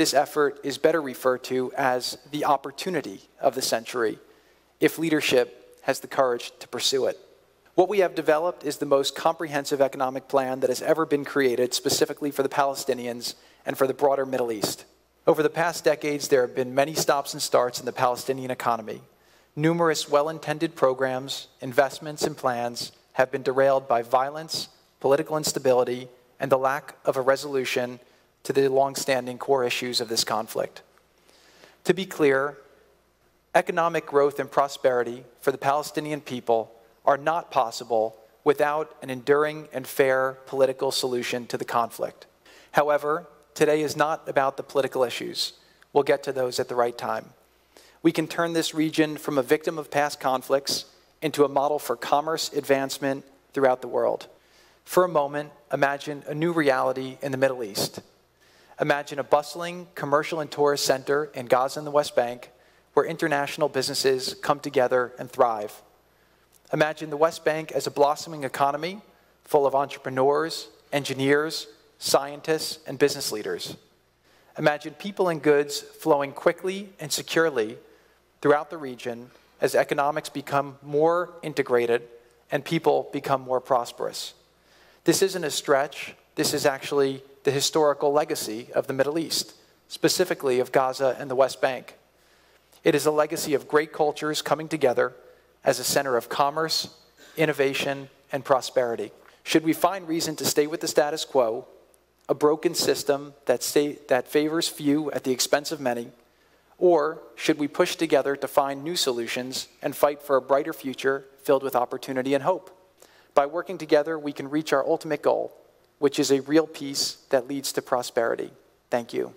This effort is better referred to as the opportunity of the century, if leadership has the courage to pursue it. What we have developed is the most comprehensive economic plan that has ever been created specifically for the Palestinians and for the broader Middle East. Over the past decades, there have been many stops and starts in the Palestinian economy. Numerous well intended programs, investments, and plans have been derailed by violence, political instability, and the lack of a resolution to the long-standing core issues of this conflict. To be clear, economic growth and prosperity for the Palestinian people are not possible without an enduring and fair political solution to the conflict. However, today is not about the political issues. We'll get to those at the right time. We can turn this region from a victim of past conflicts into a model for commerce advancement throughout the world. For a moment, imagine a new reality in the Middle East. Imagine a bustling commercial and tourist center in Gaza and the West Bank where international businesses come together and thrive. Imagine the West Bank as a blossoming economy full of entrepreneurs, engineers, scientists, and business leaders. Imagine people and goods flowing quickly and securely throughout the region as economics become more integrated and people become more prosperous. This isn't a stretch, this is actually the historical legacy of the Middle East, specifically of Gaza and the West Bank. It is a legacy of great cultures coming together as a center of commerce, innovation, and prosperity. Should we find reason to stay with the status quo, a broken system that, stay, that favors few at the expense of many, or should we push together to find new solutions and fight for a brighter future filled with opportunity and hope? By working together, we can reach our ultimate goal, which is a real peace that leads to prosperity. Thank you.